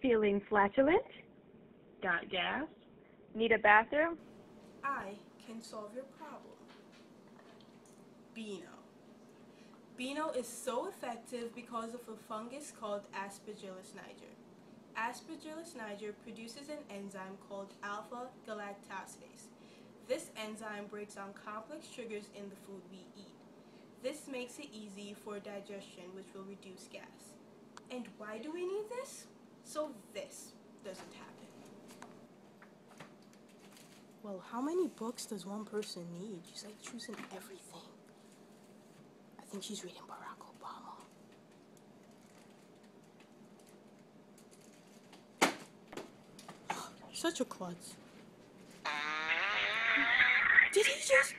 Feeling flatulent? Got gas? Need a bathroom? I can solve your problem. Beano. Beano is so effective because of a fungus called Aspergillus niger. Aspergillus niger produces an enzyme called alpha galactosidase. This enzyme breaks down complex sugars in the food we eat. This makes it easy for digestion, which will reduce gas. And why do we need this? So this doesn't happen. Well, how many books does one person need? She's like choosing everything. I think she's reading Barack Obama. Such a klutz. Did he just...